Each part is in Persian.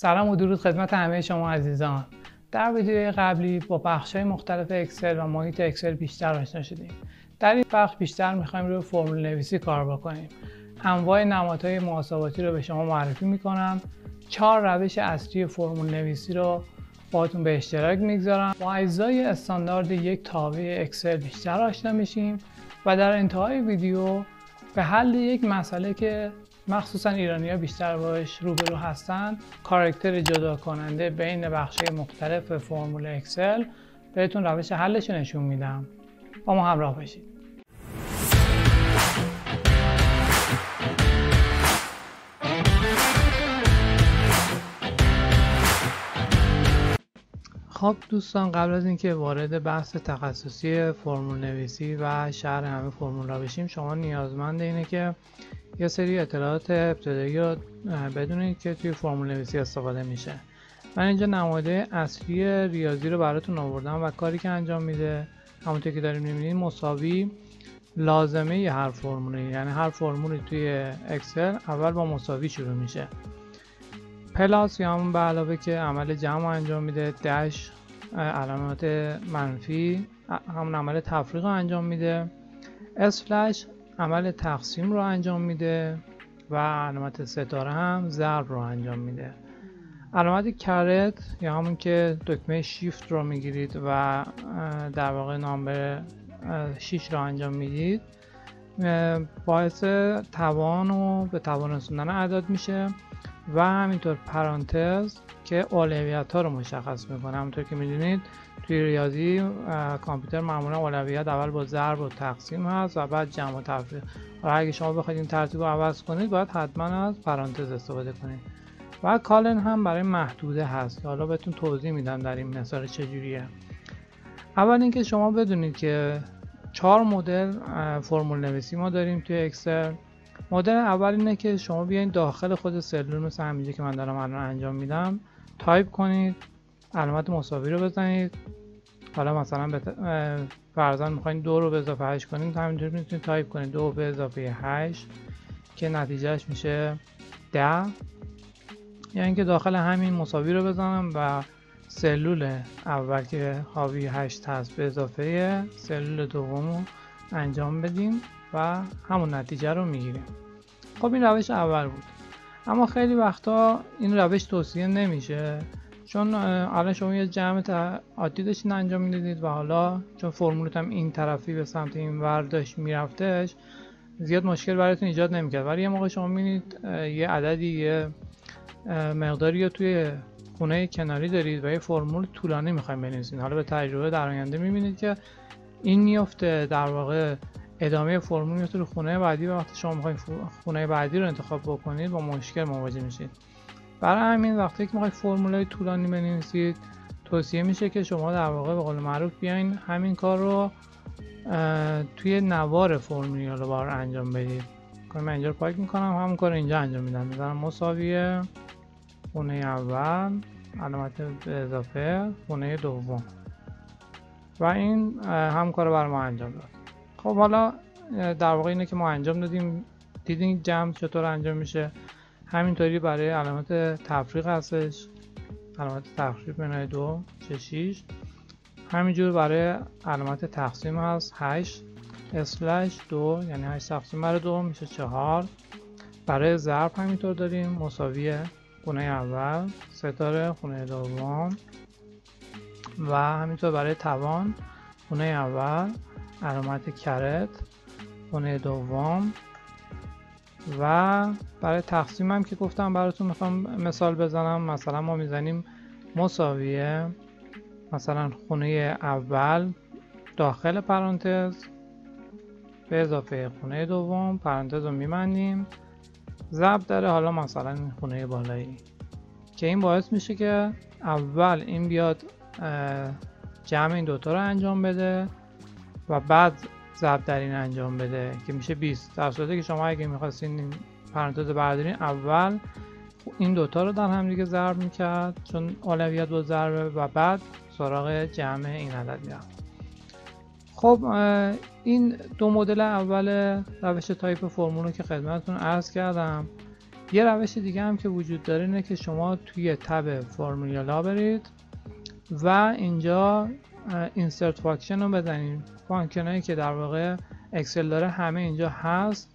سلام و درود خدمت همه شما عزیزان. در ویدیوی قبلی با بخش های مختلف اکسل و محیط اکسل بیشتر آشنا شدیم. در این بخش بیشتر می‌خوایم روی فرمول نویسی کار بکنیم. انواع نمادهای محاسباتی رو به شما معرفی می‌کنم. چهار روش اصلی فرمول نویسی رو باهاتون به اشتراک می‌گذارم. با اجزای استاندارد یک تابع اکسل بیشتر آشنا میشیم و در انتهای ویدیو به حل یک مسئله که مخصوصا ایرانی ها بیشتر باش روبرو هستن. کارکتر جدا کننده بین بخش مختلف فرمول اکسل بهتون روش حلش نشون میدم. با ما همراه باشید. خب دوستان قبل از اینکه وارد بحث تخصصی فرمول نویسی و شهر همه فرمول را بشیم شما نیازمند اینه که یه سری اطلاعات ابتدایی رو بدونید که توی فرمول نویسی استفاده میشه. من اینجا نماده اصلی ریاضی رو براتون آوردم و کاری که انجام میده همونطور که داریم می‌بینید مساوی لازمه ی هر فرمولی یعنی هر فرمولی توی اکسل اول با مساوی شروع میشه. پلاس یا همون به علاوه که عمل جمع انجام میده دش علامات منفی همون عمل تفریق رو انجام میده. اسلش عمل تقسیم رو انجام میده و علامت ستاره هم ضرب رو انجام میده. علامت کرت یا همون که دکمه شیفت رو می‌گیرید و در واقع نامبر 6 رو انجام می‌دید باعث توان و به توان رسوندن اعداد میشه و همینطور پرانتز که اولویت ها رو مشخص می‌کنه. همونطور که می‌دونید توی ریاضی کامپیوتر معمولا اولویت اول با ضرب و تقسیم هست و بعد جمع و تفریق و اگه شما بخواید این ترتیب رو عوض کنید باید حتما از پرانتز استفاده کنید. و کالن هم برای محدوده هست. حالا بهتون توضیح میدم در این مثال چجوریه. اول اینکه شما بدونید که چهار مدل فرمول نویسی ما داریم توی اکسل. مدل اول اینه که شما بیاین داخل خود سلول مثل همینجا که من دارم الان انجام میدم تایپ کنید علامت مساوی رو بزنید. حالا مثلا به فرضاً می‌خواین دو رو به اضافه 8 کنید همینطور می‌تونید تایپ کنید دو به اضافه 8 که نتیجهش میشه 10 یعنی اینکه داخل همین مساوی رو بزنم و سلول اول که حاوی 8 هست به اضافه سلول دوم رو انجام بدیم و همون نتیجه رو می‌گیریم. خب این روش اول بود. اما خیلی وقتا این روش توصیه نمیشه. چون الان شما یه جمع عادی داشتین انجام می‌دادید و حالا چون فرمولت هم این طرفی به سمت این ور داشت میرفتش زیاد مشکل براتون ایجاد نمی‌کرد. ولی یه موقع شما می‌بینید یه عددی یه مقداری رو توی خونه کناری دارید و یه فرمول طولانی می‌خوایم بنویسید. حالا به تجربه در آینده می‌بینید که این میفته در واقع ادامه فرمول میفته رو خونه بعدی. و وقتی شما می‌خواید خونه بعدی رو انتخاب بکنید با مشکل مواجه میشید. برای همین وقتی که می‌خواید فرمولای طولانی بنویسید توصیه میشه که شما در واقع به قول معروف بیاین همین کار رو توی نوار فرمول بار انجام بدید. که من اینجا رو پاک می‌کنم. همون کار اینجا انجام میدم. می‌ذارم مساویه خونه اول علامت اضافه خونه دوم. و این هم کار بر ما انجام داد. خب حالا در واقع اینه که ما انجام دادیم. دیدین جمع چطور انجام میشه؟ همینطوری برای علامت تفریق هستش. علامت تفریق بین دو چه شیش. همینجور برای علامت تقسیم هست 8 اسلش دو یعنی 8 تقسیم بر دو میشه چهار. برای ضرب همینطور داریم مساوی خونه اول ستاره خونه دوم. و همینطور برای توان خونه اول علامت کرت خونه دوم. و برای تقسیم هم که گفتم براتون می‌خوام مثال بزنم مثلا ما می‌زنیم مساویه مثلا خونه اول داخل پرانتز به اضافه خونه دوم پرانتز رو میبندیم ضرب داره حالا مثلا خونه بالایی. که این باعث میشه که اول این بیاد جمع این دوتا رو انجام بده و بعد ضرب در این انجام بده که میشه 20 در صورتی که شما اگه می‌خواستین این پرانتز بردارین اول این دوتا رو در هم دیگه ضرب می‌کرد چون اولویت با ضربه و بعد سراغ جمع این عدد می‌رفت. خب این دو مدل اول روش تایپ فرمول رو که خدمتتون عرض کردم یه روش دیگه هم که وجود داره اینه که شما توی tab فرمولا برید و اینجا Insert Function رو بزنید function هایی که در واقع اکسل داره همه اینجا هست.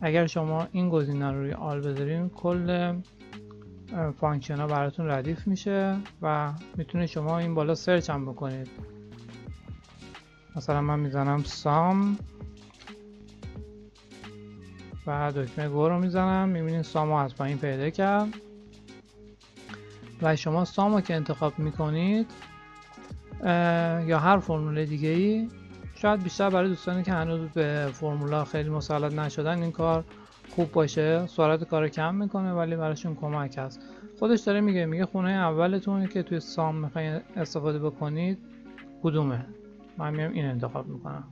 اگر شما این گزینه رو روی All بذارین کل function ها براتون ردیف میشه و می‌تونید شما این بالا search هم بکنید. مثلا من می‌زنم SUM و دکمه گو رو می‌زنم. می‌بینید سامو از پایین پیدا کرد. و شما سامو که انتخاب می‌کنید یا هر فرمول دیگه ای شاید بیشتر برای دوستانی که هنوز به فرمولا خیلی مسلط نشدن این کار خوب باشه. سرعت کار کم می‌کنه ولی براشون کمک هست. خودش داره میگه میگه خونه اولتون که توی سام می‌خواین استفاده بکنید کدومه؟ من میام این انتخاب می‌کنم.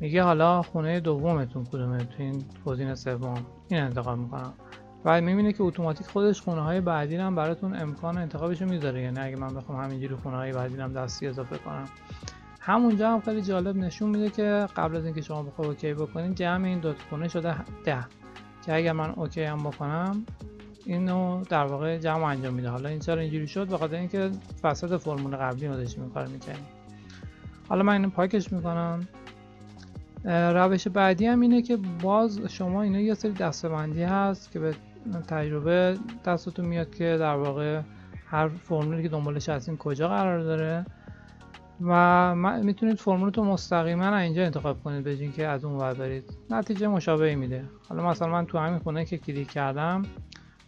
میگه حالا خونه دومتون کدومه؟ تو این گزینه سوم. این انتخاب می‌کنم. و می‌بینه که اتوماتیک خودش خونه های بعدی هم براتون امکان انتخابش می‌ذاره. یعنی اگه من بخوام همینجوری خونه های بعدی هم دستی اضافه کنم. همونجا هم خیلی جالب نشون میده که قبل از اینکه شما بخواید OK بکنید جمع این دو خونه شده ده. که اگر من OK هم بکنم اینو در واقع جمع انجام میده. حالا این چرا اینجوری شد؟ بخاطر اینکه فساد فرمول قبلی ما داشتیم می‌کنیم حالا من اینو پاکش می‌کنم. روش بعدی هم اینه که باز شما اینا یه سری دستبندی هست که به تجربه دستتون میاد که در واقع هر فرمولی که دنبالش هستین کجا قرار داره. و می‌تونید فرمولتون مستقیما اینجا انتخاب کنید به که از اون ور برید. نتیجه مشابهی میده. حالا مثلا من تو همین خونه که کلیک کردم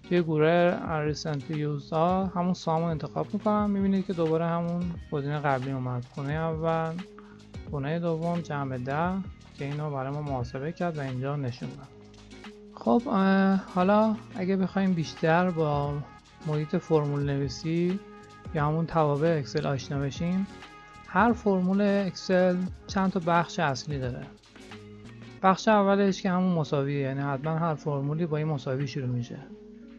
توی گروه ریسنت یوز ها همون سامو انتخاب می‌کنم. می‌بینید که دوباره همون گزینه قبلی اومد. خونه اول خونه دوم جمع ده. که اینو برای ما محاسبه کرد و اینجا نشون داد. خب حالا اگه بخوایم بیشتر با محیط فرمول نویسی یا همون توابع اکسل آشنا بشیم هر فرمول اکسل چند تا بخش اصلی داره؟ بخش اولش که همون مساویه یعنی حتما هر فرمولی با این مساوی شروع میشه.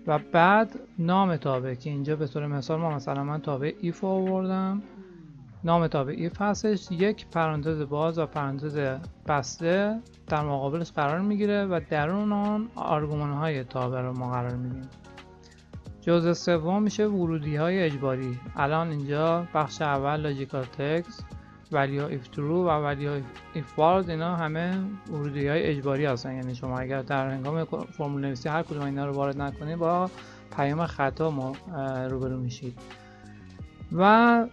و بعد نام تابع که اینجا به طور مثال ما مثلا من تابع IF آوردم نام تابع. IF هستش یک پرانتز باز و پرانتز بسته در مقابلش قرار می‌گیره و درون آن آرگومان های تابع رو ما قرار میدیم. جزء سوم میشه ورودی های اجباری. الان اینجا بخش اول logical test value if true و value if false اینا همه ورودی های اجباری هستن. یعنی شما اگر در هنگام فرمول نویسی هر کدوم اینا رو وارد نکنید با پیام خطا ما روبرو میشید. و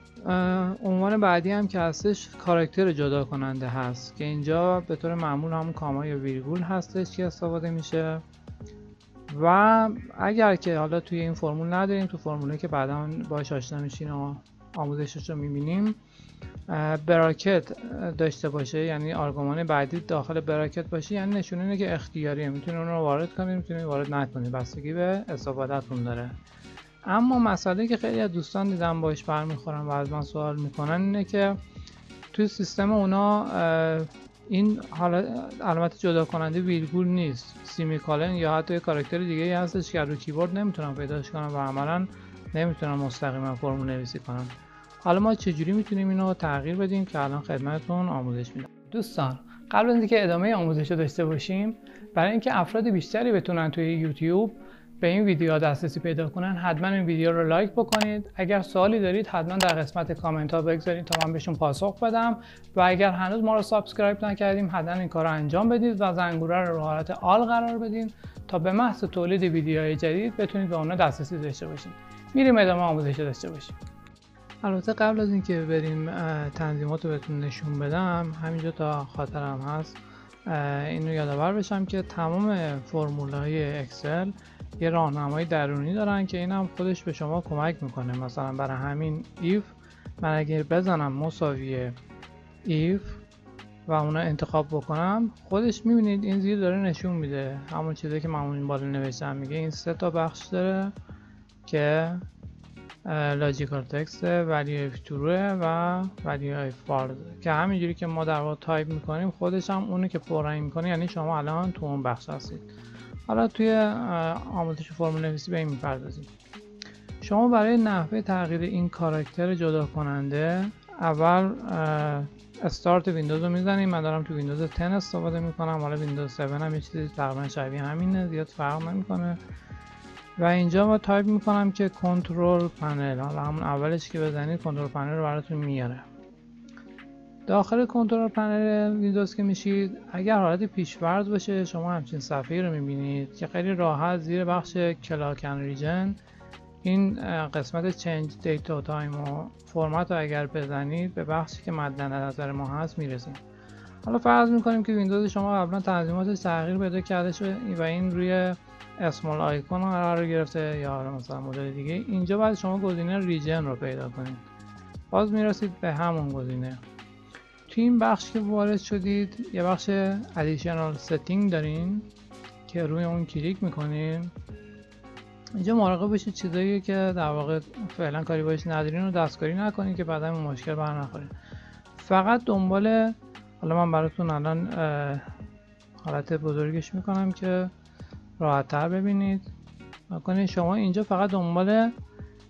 عنوان بعدی هم که هستش کاراکتر جدا کننده هست که اینجا به طور معمول همون کاما یا ویرگول هستش که استفاده میشه. و اگر که حالا توی این فرمول نداریم تو فرمولی که بعدا باش آشنا میشین و آموزشش رو می‌بینیم براکت داشته باشه یعنی آرگومان بعدی داخل براکت باشه یعنی نشونه اینه که اختیاریه. می‌تونید اون رو وارد کنید می‌تونید وارد نکنید بستگی به استفادهتون داره. اما مسئله که خیلی از دوستان دیدم باش برمیخورن و از من سوال می‌کنن اینه که توی سیستم اونا این حالا علامت جدا کننده ویرگول نیست سیمیکالن یا حتی یه کاراکتر دیگه ای هستش که رو کیبورد نمی‌تونم پیداش کنم و عملا نمی‌تونم مستقیما فرمول نویسی کنم حالا ما چجوری می‌تونیم اینو تغییر بدیم که الان خدمتتون آموزش میدم؟ دوستان قبل از اینکه ادامه آموزش رو داشته باشیم برای اینکه افراد بیشتری بتونن توی یوتیوب به این ویدیو دسترسی پیدا کنن حتما این ویدیو رو like بکنید. اگر سوالی دارید حتما در قسمت کامنت ها بگذارید تا من بهشون پاسخ بدم. و اگر هنوز ما رو subscribe نکردیم حتما این کار رو انجام بدید و زنگوله رو رو حالت All قرار بدین تا به محض تولید ویدیوهای جدید بتونید به اونها دسترسی داشته باشید میریم ادامه آموزش داشته باشیم. البته قبل از اینکه بریم تنظیمات رو بهتون نشون بدم همینجا تا خاطرم هست. اینو یادآور بشم که تمام فرمول های اکسل یه راهنمای درونی دارن که این هم خودش به شما کمک می‌کنه. مثلا برای همین IF من اگر بزنم مساوی IF و اونا انتخاب بکنم خودش می‌بینید این زیر داره نشون میده. همون چیزی که من این بالا نوشتم میگه این سه تا بخش داره که logical test value true ه و value false که همینجوری که ما در واقع تایپ می‌کنیم خودش هم اونو که پررنگ می‌کنه یعنی شما الان تو اون بخش هستید. حالا توی آموزش فرمول نویسی به این می‌پردازیم. شما برای نحوه تغییر این کاراکتر جدا کننده اول استارت ویندوز رو می‌زنیم من دارم تو ویندوز 10 استفاده می‌کنم. حالا ویندوز 7 هم یه چیزی تقریبا شبیه همینه زیاد فرق نمی‌کنه. و اینجا ما تایپ می‌کنم که Control Panel. حالا همون اولش که بزنید Control Panel رو براتون میاره. داخل Control Panel ویندوز که میشید اگر حالت پیشفرض باشه شما همچین صفحه رو می‌بینید که خیلی راحت زیر بخش Clock and Region. این قسمت Change date time or format رو اگر بزنید به بخشی که مد نظر ما هست می‌رسیم حالا فرض می‌کنیم که ویندوز شما قبلا تنظیماتش تغییر پیدا کرده شده و این روی small icon قرار گرفته یا مثلا مدل دیگه. اینجا باید شما گزینه Region رو پیدا کنید. باز می‌رسید به همون گزینه. توی این بخش که وارد شدید یه بخش Additional setting دارین که روی اون کلیک می‌کنین. اینجا مراقب باشید چیزایی که در واقع فعلا کاری باش ندارین رو دستکاری نکنید که بعدا مشکل بر نخورید فقط دنبال حالا من براتون الان حالت بزرگش می‌کنم که راحت تر ببینید. کنید شما اینجا فقط دنبال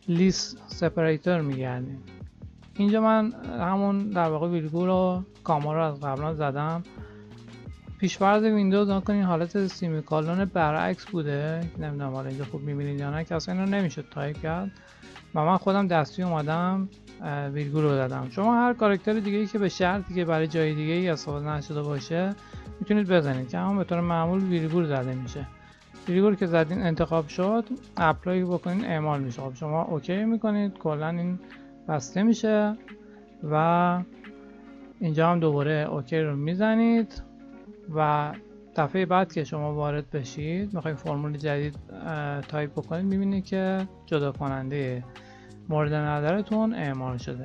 لیست سپریتر میگردید اینجا من همون در واقع ویلگو رو کاما رو از قبلا زدم. پیشفرض ویندوز نکنین حالت semicolon برعکس بوده. نمی‌دونم حالا اینجا خوب می‌بینید یا نه که اصلا اینو نمی‌شد تایپ کرد. و من خودم دستی اومدم ویرگول رو دادم شما هر کارکتر دیگه ای که به شرطی که برای جای دیگه ای استفاده نشده باشه می‌تونید بزنید. که همون به طور معمول ویرگول زده میشه. ویرگول که زدین انتخاب شد apply بکنین اعمال میشه. خب شما OK می‌کنید کلا این بسته میشه و اینجا هم دوباره OK رو می‌زنید و دفعه بعد که شما وارد بشید می‌خواید فرمول جدید تایپ بکنید می‌بینید که جدا کننده مورد نظرتون اعمال شده.